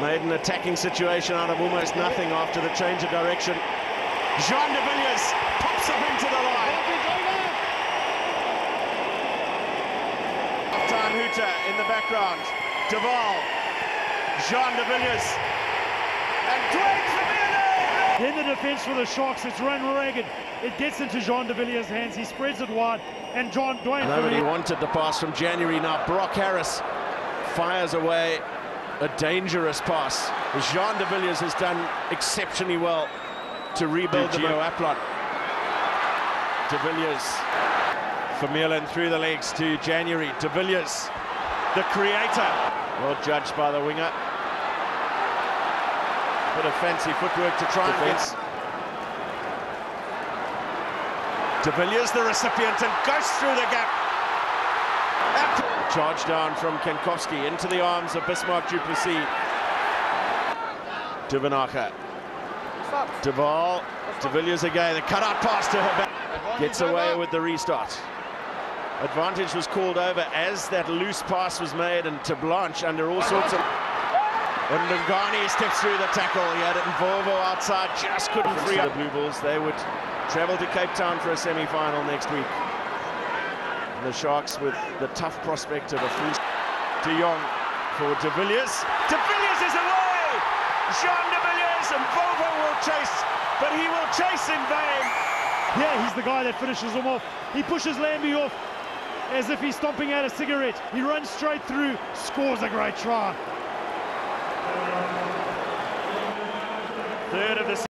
Made an attacking situation out of almost nothing after the change of direction. Jean de Villiers pops up into the line. Time Hooter in the background. Duval. Jean de Villiers. And Duane Vermeulen! In the defence for the Sharks, it's run ragged. It gets into Jean de Villiers' hands. He spreads it wide, and John Dwayne. Nobody Vermeulen- wanted the pass from January. Now Brok Harris fires away a dangerous pass. Jean de Villiers has done exceptionally well to rebuild the Gio Aplon. De Villiers. Vermeulen through the legs to January. De Villiers, the creator. Well judged by the winger. Bit of fancy footwork to try and Defence. get. De Villiers, the recipient, and goes through the gap. Ap- Charge down from Kankowski into the arms of Bismarck du Plessis. Duvanacher. Duval. De Villiers again. The cut-out pass to her back. Gets away with the restart. Advantage was called over as that loose pass was made and to Blanche under all sorts of... And Ngani steps through the tackle. He had it in Mvovo outside, just couldn't free up the Blue Bulls. They would travel to Cape Town for a semi-final next week. And the Sharks with the tough prospect of a full... De Jongh for De Villiers. De Villiers is away! Jean De Villiers and Mvovo will chase, but he will chase in vain. Yeah, he's the guy that finishes him off. He pushes Lambie off as if he's stomping out a cigarette. He runs straight through, scores a great try. Third of the